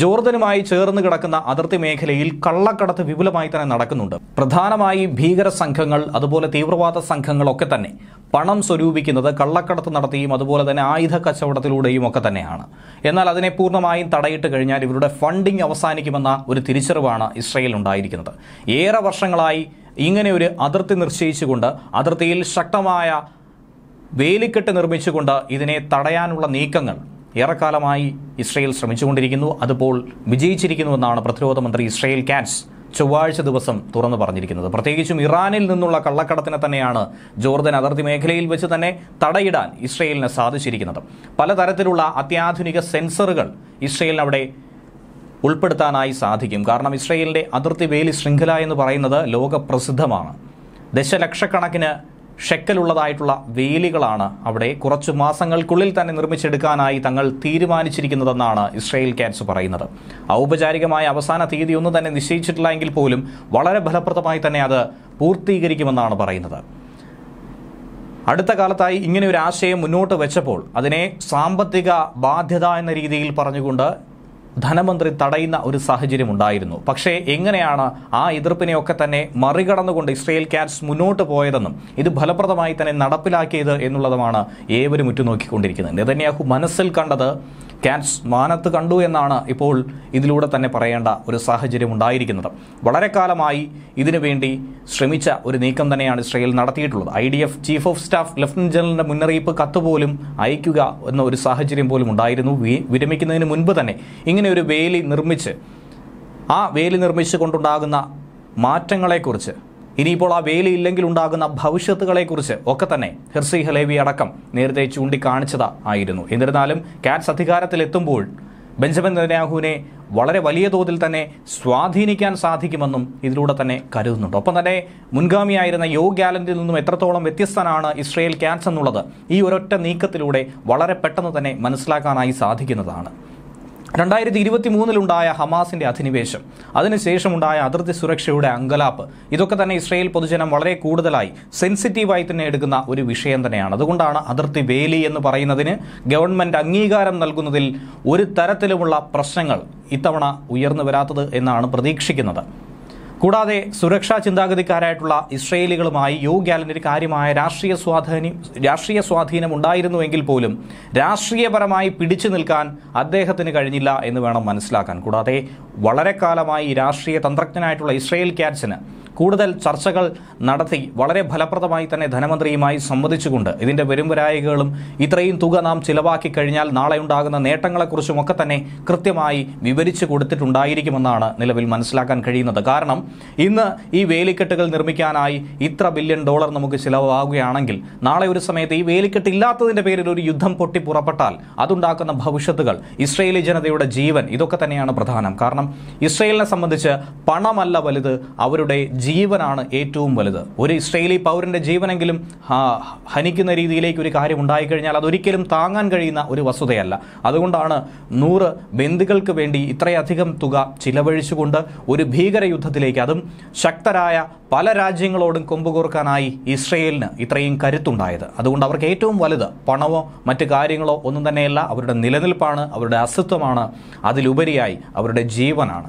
ജോർദനുമായി ചേർന്ന് കിടക്കുന്ന അതിർത്തി മേഖലയിൽ കള്ളക്കടത്ത് വിപുലമായി തന്നെ നടക്കുന്നുണ്ട്. പ്രധാനമായി ഭീകര സംഘങ്ങൾ അതുപോലെ തീവ്രവാദ സംഘങ്ങളൊക്കെ തന്നെ പണം സ്വരൂപിക്കുന്നത് കള്ളക്കടത്ത് നടത്തിയും അതുപോലെ തന്നെ ആയുധ കച്ചവടത്തിലൂടെയും ഒക്കെ തന്നെയാണ്. എന്നാൽ അതിനെ പൂർണമായും തടയിട്ട് കഴിഞ്ഞാൽ ഇവരുടെ ഫണ്ടിംഗ് അവസാനിക്കുമെന്ന ഒരു തിരിച്ചറിവാണ് ഇസ്രയേൽ ഉണ്ടായിരിക്കുന്നത്. ഏറെ വർഷങ്ങളായി ഇങ്ങനെ ഒരു അതിർത്തി നിശ്ചയിച്ചുകൊണ്ട് അതിർത്തിയിൽ ശക്തമായ വേലിക്കെട്ട് നിർമ്മിച്ചുകൊണ്ട് ഇതിനെ തടയാനുള്ള നീക്കങ്ങൾ ഏറെക്കാലമായി ഇസ്രയേൽ ശ്രമിച്ചുകൊണ്ടിരിക്കുന്നു. അതിപ്പോൾ വിജയിച്ചിരിക്കുന്നുവെന്നാണ് പ്രതിരോധ മന്ത്രി ഇസ്രയേൽ കാറ്റ്സ് ചൊവ്വാഴ്ച ദിവസം തുറന്നു പറഞ്ഞിരിക്കുന്നത്. പ്രത്യേകിച്ചും ഇറാനിൽ നിന്നുള്ള കള്ളക്കടത്തിനെ തന്നെയാണ് ജോർദൻ അതിർത്തി മേഖലയിൽ വെച്ച് തന്നെ തടയിടാൻ ഇസ്രയേലിന് സാധിച്ചിരിക്കുന്നത്. പലതരത്തിലുള്ള അത്യാധുനിക സെൻസറുകൾ ഇസ്രയേലിന് അവിടെ ഉൾപ്പെടുത്താനായി സാധിക്കും. കാരണം ഇസ്രയേലിന്റെ അതിർത്തി വേലി ശൃംഖല എന്ന് പറയുന്നത് ലോകപ്രസിദ്ധമാണ്. ദശലക്ഷക്കണക്കിന് ഷെക്കലുള്ളതായിട്ടുള്ള വേലികളാണ് അവിടെ കുറച്ചു മാസങ്ങൾക്കുള്ളിൽ തന്നെ നിർമ്മിച്ചെടുക്കാനായി തങ്ങൾ തീരുമാനിച്ചിരിക്കുന്നതെന്നാണ് ഇസ്രയേൽ ക്യാൻസ് പറയുന്നത്. ഔപചാരികമായ അവസാന തീയതി ഒന്നും തന്നെ നിശ്ചയിച്ചിട്ടില്ല എങ്കിൽ പോലും വളരെ ഫലപ്രദമായി തന്നെ അത് പൂർത്തീകരിക്കുമെന്നാണ് പറയുന്നത്. അടുത്ത കാലത്തായി ഇങ്ങനെ ഒരു ആശയം മുന്നോട്ട് വെച്ചപ്പോൾ അതിനെ സാമ്പത്തിക ബാധ്യത എന്ന രീതിയിൽ പറഞ്ഞുകൊണ്ട് ധനമന്ത്രി തടയുന്ന ഒരു സാഹചര്യം ഉണ്ടായിരുന്നു. പക്ഷേ എങ്ങനെയാണ് ആ എതിർപ്പിനെയൊക്കെ തന്നെ മറികടന്നുകൊണ്ട് ഇസ്രയേൽ ക്യാറ്റ്സ് മുന്നോട്ട് പോയതെന്നും ഇത് ഫലപ്രദമായി തന്നെ നടപ്പിലാക്കിയത് എന്നുള്ളതുമാണ് ഏവരും ഉറ്റുനോക്കിക്കൊണ്ടിരിക്കുന്നത്. നെതന്യാഹു മനസ്സിൽ കണ്ടത് കാറ്റ്സ് മാനത്ത് കണ്ടു എന്നാണ് ഇപ്പോൾ ഇതിലൂടെ തന്നെ പറയേണ്ട ഒരു സാഹചര്യം ഉണ്ടായിരിക്കുന്നത്. വളരെ കാലമായി ഇതിനുവേണ്ടി ശ്രമിച്ച ഒരു നീക്കം തന്നെയാണ് ഇസ്രയേൽ നടത്തിയിട്ടുള്ളത്. I D F chief of staff lieutenant ജനറലിന്റെ മുന്നറിയിപ്പ് കത്ത് പോലും അയക്കുക എന്ന ഒരു സാഹചര്യം പോലും ഉണ്ടായിരുന്നു. വിരമിക്കുന്നതിന് മുൻപ് തന്നെ ഇങ്ങനെ ഒരു വേലി നിർമ്മിച്ച് ആ വേലി നിർമ്മിച്ചുകൊണ്ടുണ്ടാകുന്ന മാറ്റങ്ങളെക്കുറിച്ച് ഇനിയിപ്പോൾ ആ വേലി ഇല്ലെങ്കിൽ ഉണ്ടാകുന്ന ഭവിഷ്യത്തുകളെക്കുറിച്ച് ഒക്കെ തന്നെ ഹിർസി ഹലേവി അടക്കം നേരത്തെ ചൂണ്ടിക്കാണിച്ചത് ആയിരുന്നു. എന്നിരുന്നാലും കാറ്റ്സ് അധികാരത്തിലെത്തുമ്പോൾ ബെഞ്ചമിൻ നെതന്യാഹുവിനെ വളരെ വലിയ തോതിൽ തന്നെ സ്വാധീനിക്കാൻ സാധിക്കുമെന്നും ഇതിലൂടെ തന്നെ കരുതുന്നുണ്ട്. ഒപ്പം തന്നെ മുൻഗാമിയായിരുന്ന യോ ഗാലന്റിൽ നിന്നും എത്രത്തോളം വ്യത്യസ്തനാണ് ഇസ്രയേൽ ക്യാറ്റ്സ് എന്നുള്ളത് ഈ ഒരൊറ്റ നീക്കത്തിലൂടെ വളരെ പെട്ടെന്ന് തന്നെ മനസ്സിലാക്കാനായി സാധിക്കുന്നതാണ്. രണ്ടായിരത്തി ഇരുപത്തി മൂന്നിലുണ്ടായ ഹമാസിന്റെ അധിനിവേശം. അതിനുശേഷമുണ്ടായ അതിർത്തി സുരക്ഷയുടെ അങ്കലാപ്പ്. ഇതൊക്കെ തന്നെ ഇസ്രയേൽ പൊതുജനം വളരെ കൂടുതലായി സെൻസിറ്റീവായി തന്നെ എടുക്കുന്ന ഒരു വിഷയം തന്നെയാണ്. അതുകൊണ്ടാണ് അതിർത്തി വേലി എന്ന് പറയുന്നതിന് ഗവൺമെന്റ് അംഗീകാരം നൽകുന്നതിൽ ഒരു തരത്തിലുമുള്ള പ്രശ്നങ്ങൾ ഇത്തവണ ഉയർന്നു വരാത്തത് എന്നാണ് പ്രതീക്ഷിക്കുന്നത്. കൂടാതെ സുരക്ഷാ ചിന്താഗതിക്കാരായിട്ടുള്ള ഇസ്രയേലികളുമായി യോ ഗാലന്റിന് കാര്യമായ രാഷ്ട്രീയ സ്വാധീനം രാഷ്ട്രീയ സ്വാധീനം ഉണ്ടായിരുന്നുവെങ്കിൽ പോലും രാഷ്ട്രീയപരമായി പിടിച്ചു നിൽക്കാൻ അദ്ദേഹത്തിന് കഴിഞ്ഞില്ല എന്ന് വേണം മനസ്സിലാക്കാൻ. കൂടാതെ വളരെ കാലമായി രാഷ്ട്രീയ തന്ത്രജ്ഞനായിട്ടുള്ള ഇസ്രയേൽ ക്യാറ്റ്സിന് കൂടുതൽ ചർച്ചകൾ നടത്തി വളരെ ഫലപ്രദമായി തന്നെ ധനമന്ത്രിയുമായി സംവദിച്ചുകൊണ്ട് ഇതിന്റെ വരുംവരായികളും ഇത്രയും തുക നാം ചിലവാക്കി കഴിഞ്ഞാൽ നാളെ ഉണ്ടാകുന്ന നേട്ടങ്ങളെക്കുറിച്ചും ഒക്കെ തന്നെ കൃത്യമായി വിവരിച്ചു കൊടുത്തിട്ടുണ്ടായിരിക്കുമെന്നാണ് നിലവിൽ മനസ്സിലാക്കാൻ കഴിയുന്നത്. കാരണം ഇന്ന് ഈ വേലിക്കെട്ടുകൾ നിർമ്മിക്കാനായി ഇത്ര ബില്യൺ ഡോളർ നമുക്ക് ചിലവാകുകയാണെങ്കിൽ നാളെ ഒരു സമയത്ത് ഈ വേലിക്കെട്ട് ഇല്ലാത്തതിന്റെ പേരിൽ ഒരു യുദ്ധം പൊട്ടി പുറപ്പെട്ടാൽ അതുണ്ടാക്കുന്ന ഭവിഷ്യത്തുകൾ ഇസ്രയേലി ജനതയുടെ ജീവൻ ഇതൊക്കെ തന്നെയാണ് പ്രധാനം. കാരണം ഇസ്രയേലിനെ സംബന്ധിച്ച് പണമല്ല വലുത് അവരുടെ ജീവനാണ് ഏറ്റവും വലുത്. ഒരു ഇസ്രയേലി പൗരന്റെ ജീവനെങ്കിലും ഹനിക്കുന്ന രീതിയിലേക്ക് ഒരു കാര്യം ഉണ്ടായിക്കഴിഞ്ഞാൽ അതൊരിക്കലും താങ്ങാൻ കഴിയുന്ന ഒരു വസ്തുതയല്ല. അതുകൊണ്ടാണ് നൂറ് ബന്ധുക്കൾക്ക് വേണ്ടി ഇത്രയധികം തുക ചിലവഴിച്ചുകൊണ്ട് ഒരു ഭീകര യുദ്ധത്തിലേക്ക് അതും ശക്തരായ പല രാജ്യങ്ങളോടും കൊമ്പുകൂർക്കാനായി ഇസ്രയേലിന് ഇത്രയും കരുത്തുണ്ടായത്. അതുകൊണ്ട് അവർക്ക് ഏറ്റവും വലുത് പണമോ മറ്റു കാര്യങ്ങളോ ഒന്നും തന്നെയല്ല അവരുടെ നിലനിൽപ്പാണ് അവരുടെ അസ്തിത്വമാണ് അതിലുപരിയായി അവരുടെ ജീവനാണ്.